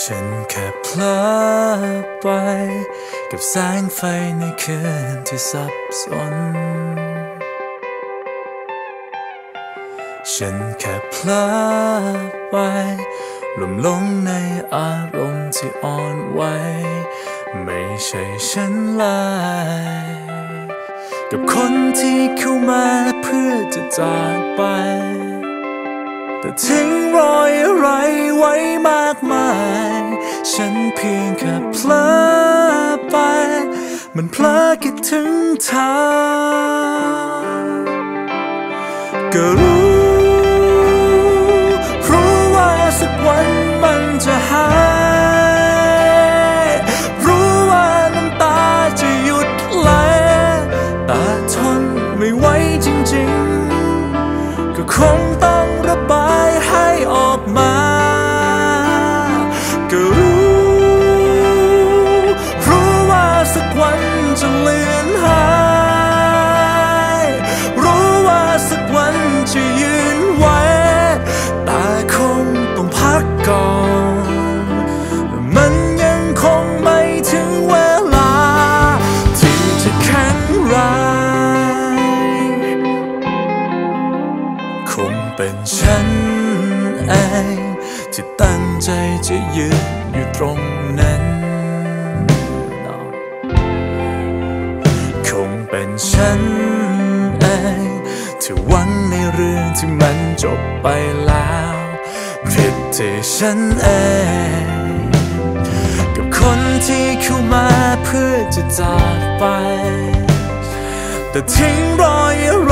ฉันแค่เพลอไป กับแสงไฟในคืนที่สับสน ฉันแค่เพลอไปหลงลงในอารมณ์ที่อ่อนไหวไม่ใช่ฉันเลยกับคนที่เข้ามาเพื่อจะจากไป แต่ทิ้งรอยอะไรไว้มากมาย ฉันเพียงแค่เพลอไป มันเพลอคิดถึงเธอก็รู้รู้ว่าสักวันมันจะหายรู้ว่าน้ำตาจะหยุดไหลแต่ทนไม่ไหวจริงๆ ก็คง ก่อนมันยังคงไม่ถึงเวลา ที่จะแข็งแรงคงเป็นฉันเองที่ตั้งใจจะยืนอยู่ตรงนั้นคงเป็นฉันเองที่หวังในเรื่องที่มันจบไปแล้ว ผิดที่ฉันเองกับคนที่เข้ามาเพื่อจะจากไป แต่ทิ้งรอยอะไร